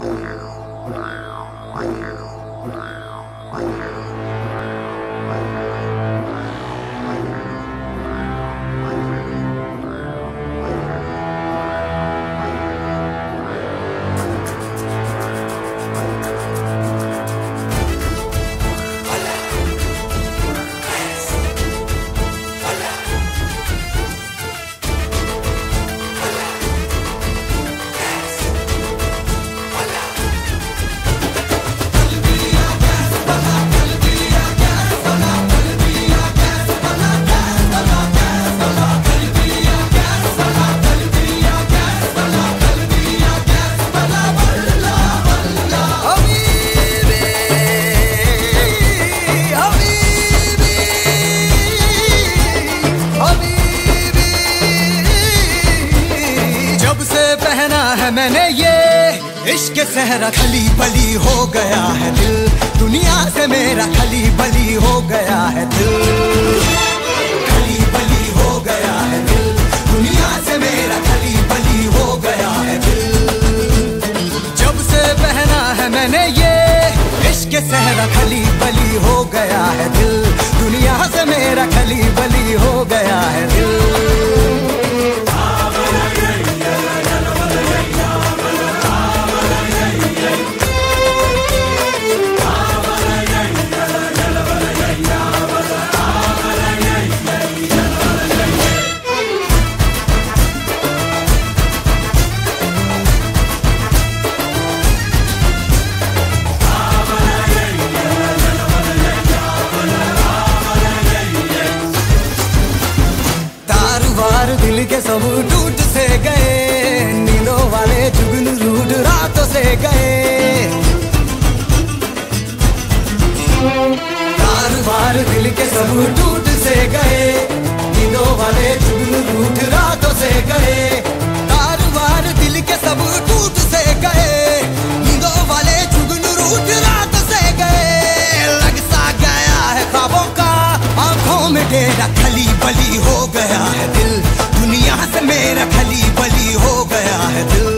Oh, wow. मैंने ये। इश्क सहरा खली बली हो गया है दिल। दुनिया से मेरा खली बली हो गया है दिल। खली बली हो गया है दिल। दुनिया से मेरा खली बली हो गया है दिल। जब से पहना है मैंने ये। इश्क सहरा खली बली हो गया है दिल। दुनिया से मेरा खली बली हो गया है बार दिल के सब टूट से गए। नींदों वाले जुगन रूट रातों से गए। बार बार दिल के सब टूट से गए। नींदों वाले जुगन रूट रात से गए। बार बार दिल के सब टूट में डेरा खली बली हो गया है दिल। दुनिया से मेरा खली बली हो गया है दिल।